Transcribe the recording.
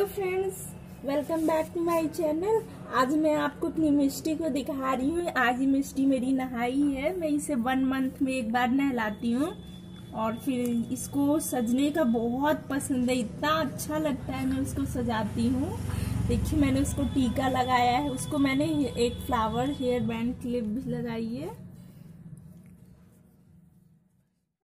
Hello friends welcome back to my channel आज मैं आपको अपनी मिष्टी को दिखा रही हूँ। आज मिष्टी मेरी नहाई है। मैं इसे वन मंथ में एक बार नहलाती हूँ। और फिर इसको सजने का बहुत पसंद है। इतना अच्छा लगता है, मैं उसको सजाती हूँ। देखिए, मैंने उसको टीका लगाया है। उसको मैंने एक फ्लावर हेयर बैंड क्लिप भी लगाई है।